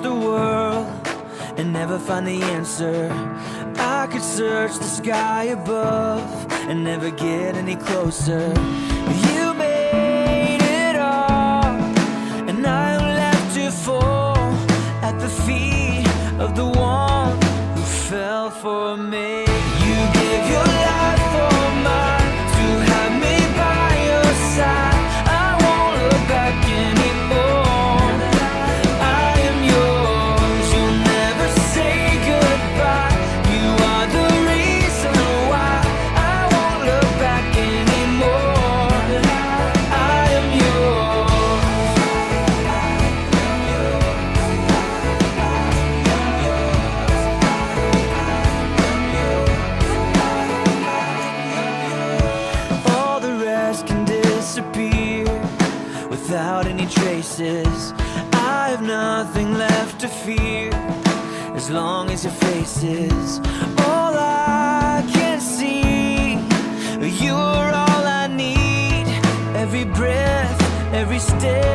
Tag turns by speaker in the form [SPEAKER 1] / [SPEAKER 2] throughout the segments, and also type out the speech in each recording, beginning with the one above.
[SPEAKER 1] the world and never find the answer. I could search the sky above and never get any closer. You made it all, and I'm left to fall at the feet of the one who fell for me. without any traces. I've nothing left to fear As long as your face is all I can see. You're all I need. Every breath, every step.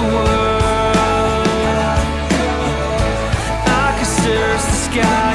[SPEAKER 1] world. I could search the sky.